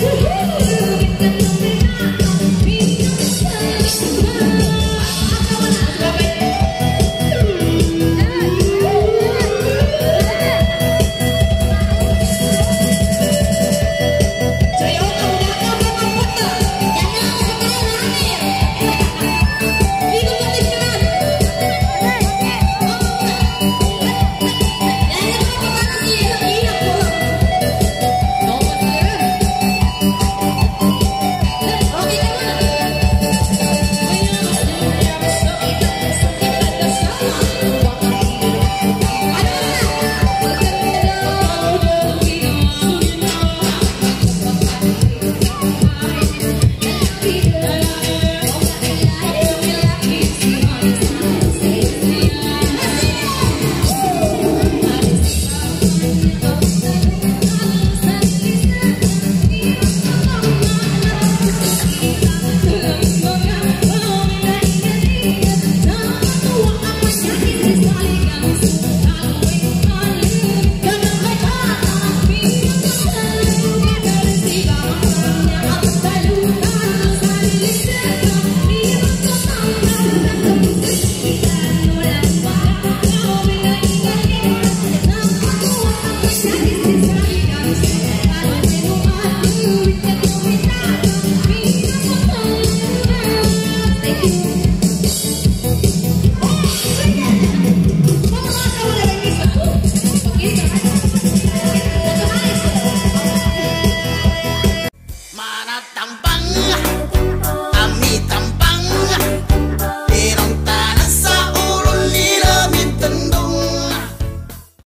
Woohoo! you.